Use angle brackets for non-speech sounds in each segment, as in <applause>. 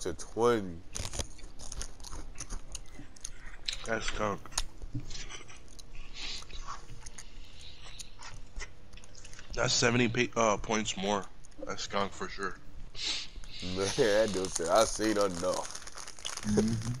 to 20. That's skunk. That's 70 uh, points more. That's skunk for sure. <laughs> Man, that dude said, I seen enough. Mm -hmm.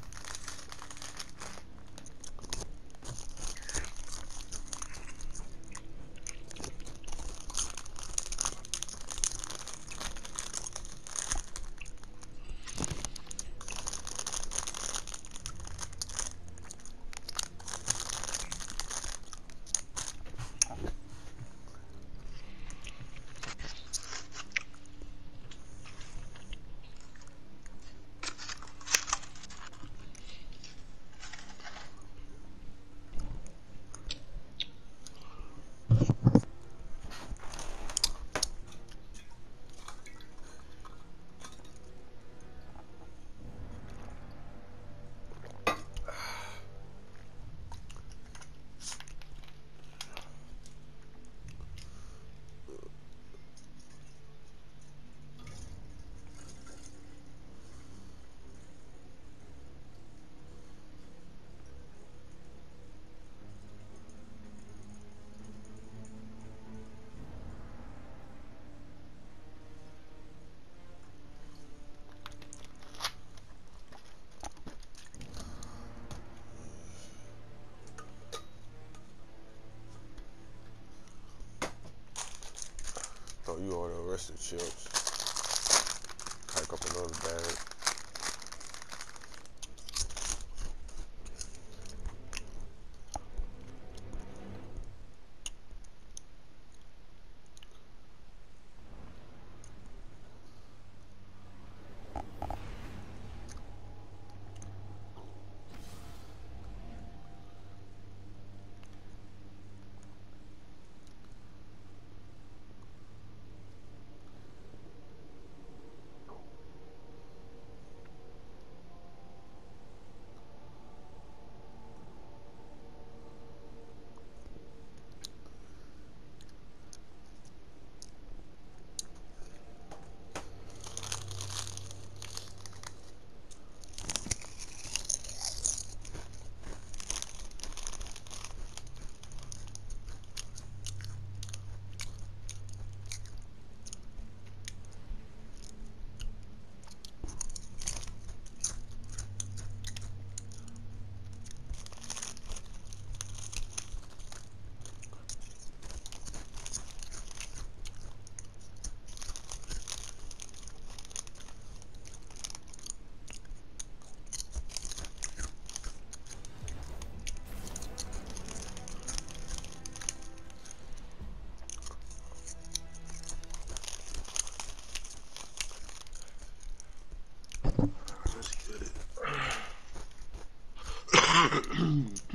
you order the rest of the chips. Pack up another bag.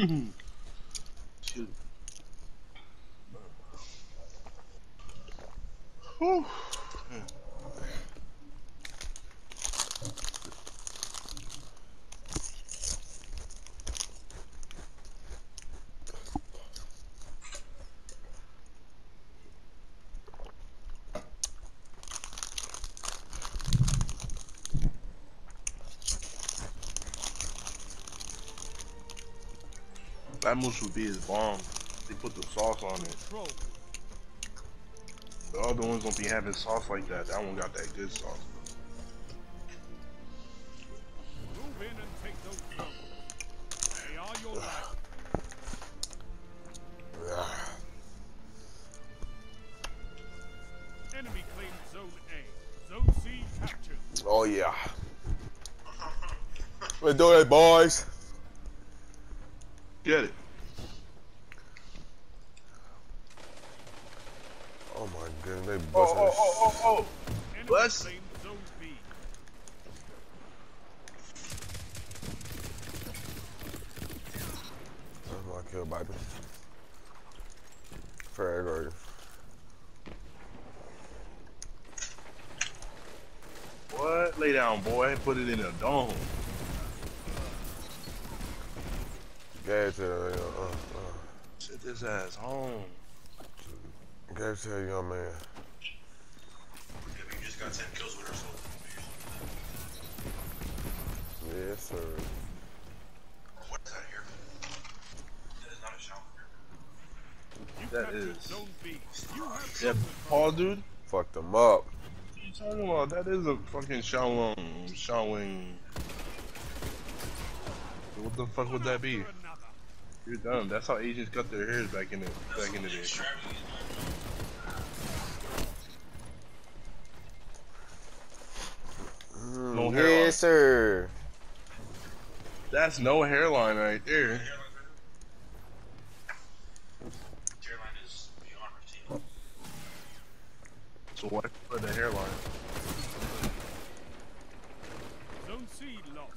Whew. That mousse would be his bomb. They put the sauce on it. The other ones don't be having sauce like that. That one got that good sauce. Move in and take those They are your Enemy claims zone A. Zone C captured. Oh yeah. We're doing it, boys. Get it. Oh my goodness, they busting oh, oh, oh, oh, oh. Bless. That's my kill, baby. Fair What? Lay down, boy. Put it in a dome. Gave to the, uh, uh, Sit this ass home. Gave to a young man. Yeah, just got 10 kills with ourselves. Yes, sir. What's that here? That is not a shower. You That captured is- Zone B. You have Yeah, zone Paul, dude. Fucked them up. What you talking about? That is a fucking Shaolin. Shaolin. What the fuck would that be? You're dumb. That's how Asians cut their hairs back in the back in the day. Mm, No hairline. yes, sir. That's no hairline right there. Hairline is beyond routine. So why put the hairline? Zone C lost.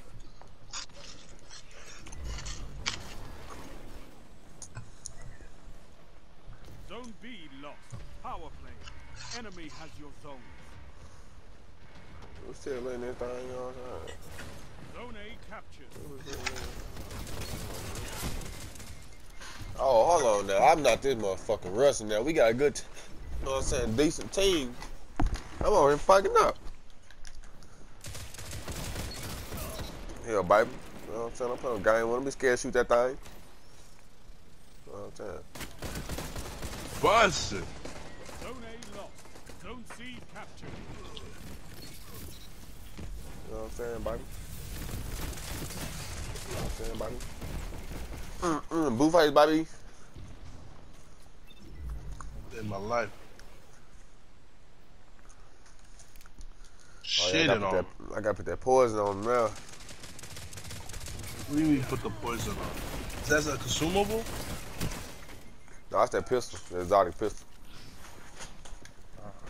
Zone B lost. Power play. Enemy has your zone. We still letting that thing on time. Zone A captured. Oh, hold on now. I'm not this motherfucking Russell now. We got a good, you know what I'm saying, decent team. I'm over here fucking up. Hell, baby. You know what I'm saying? I'm playing a game with him. Be scared to shoot that thing. You know what I'm saying? Busted. Zone A lost. Zone C captured. You know what I'm saying, baby? You know what I'm saying, baby? Mm-mm, boo face, baby. In my life. Oh, yeah, I, Shit gotta it put on. that, I gotta put that poison on him now. What do you mean put the poison on? Is that a consumable? No, that's that pistol, the exotic pistol.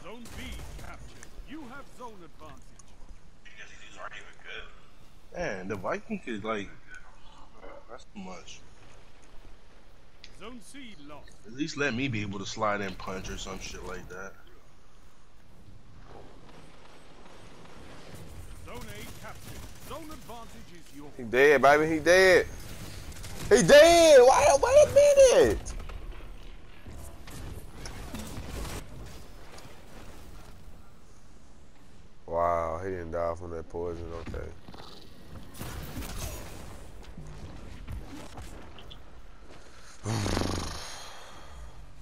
Zone B captured. You have zone advantage. Man, the Viking could like that's too much. Zone C lost. At least let me be able to slide in punch or some shit like that. Zone A captured. Zone advantage is yours. He dead, baby. He dead. He dead. Wait, wait a minute. Wow, he didn't die from that poison. Okay.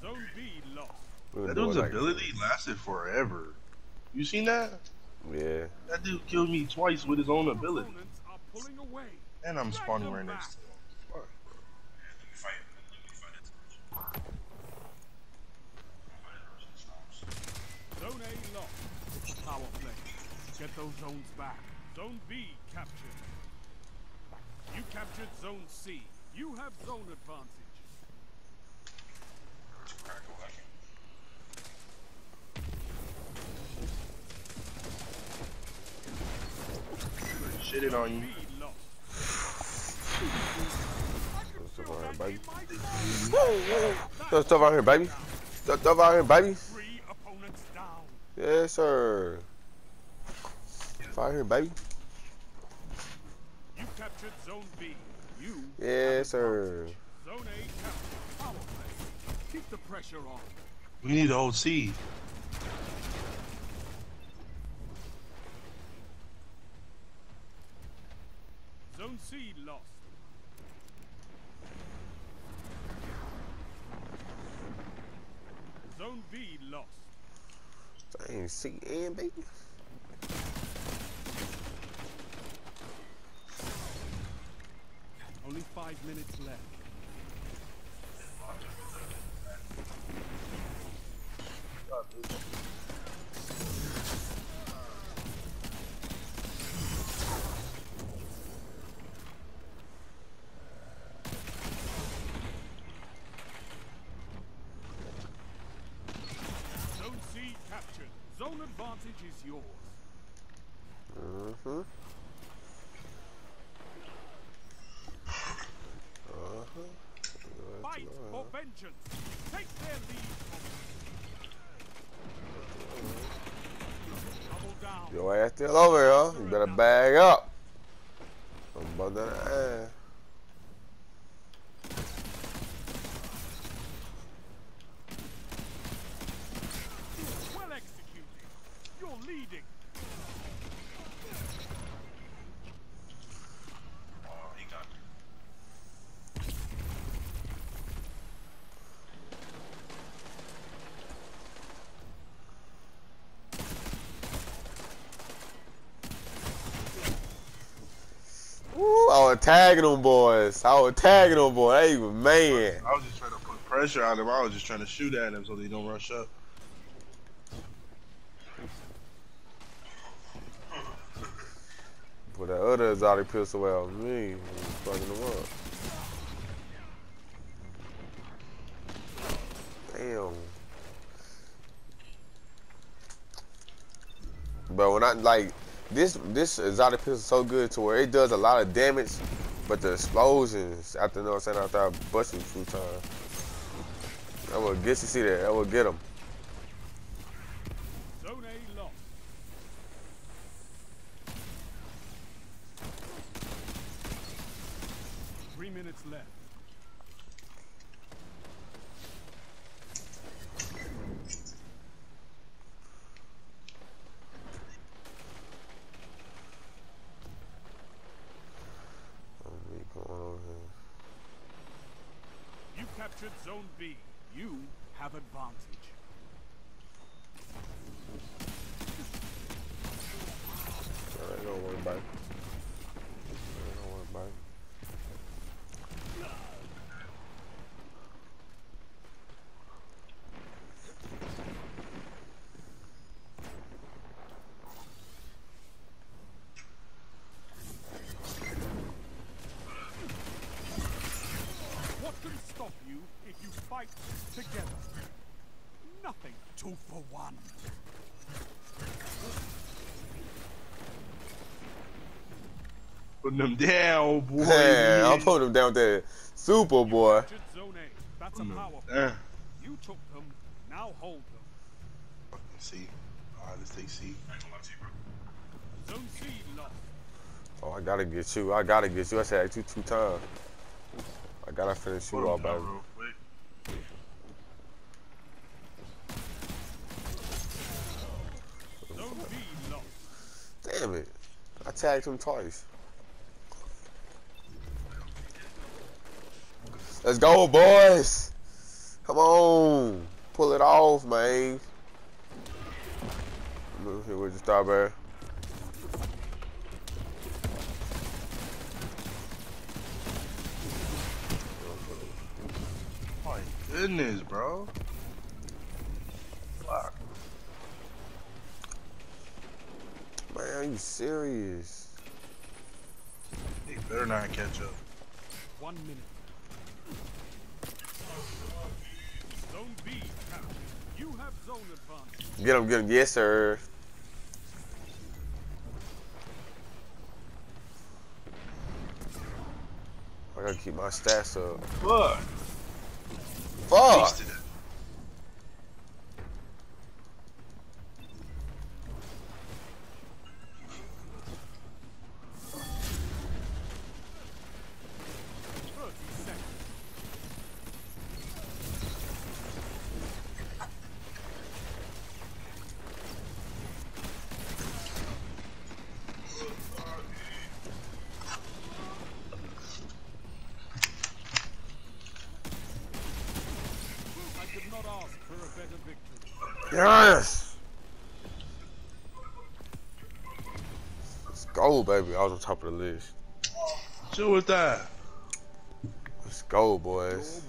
Zone B lost. We were That doing dude's like- ability lasted forever. You seen that? Yeah. That dude killed me twice with his own ability. Opponents are pulling away. And I'm spawning right next to him. Fuck. Let me fight. Let me fight it. Zone A lost. Power play. Get those zones back. Zone B captured. You captured Zone C. You have zone advantage. Shit it on you. Stuff out here, baby. Stuff out here, baby. Stuff out here, baby. Three opponents down. Yes, sir. Stuff out here, baby. You captured Zone B. You. Yes, sir. Zone A captured. Power play. Keep the pressure on. We need the OC. Zone C lost. Zone B lost. Dang, C and B. Only five minutes left. Zone C captured. Zone advantage is yours. Mm-hmm. Uh-huh. Fight for vengeance. Take their lead. Double down. Your ass still over huh? You better bag up. I'm about ass. Was tagging them boys. I was tagging them boys. They was man. I was just trying to put pressure on them. I was just trying to shoot at them so they don't rush up. Put that other exotic pistol out on me. Fucking them up. Damn. But when I like this, this exotic pistol is so good to where it does a lot of damage, but the explosions after you know what I'm saying after I bust a few times, that will get you see that. That will get lost. Three minutes left. You captured Zone B. You have advantage. Alright, don't worry about it. Don't worry about it. What can stop you if you fight together? Nothing. Two for one. Putting them down, boy. Yeah, I'm putting him down there. Super boy. Captured Zone A. That's a mm. power play. Damn. You took them. Now hold them. C. Alright, let's take C. I ain't gonna lie you. Zone C lost. Oh, I gotta get you. I gotta get you. I said two two times. I gotta finish you off, down baby. real quick. Zone B lost. Damn it. I tagged him twice. Let's go, boys. Come on. Pull it off, man. Move here with the strawberry. My goodness, bro. Fuck. Man, are you serious? They better not catch up. One minute. Get him, get him. Yes, sir. I gotta keep my stats up. Fuck. Fuck! Yes! Let's go, baby. I was on top of the list. Chill with that. Let's go, boys.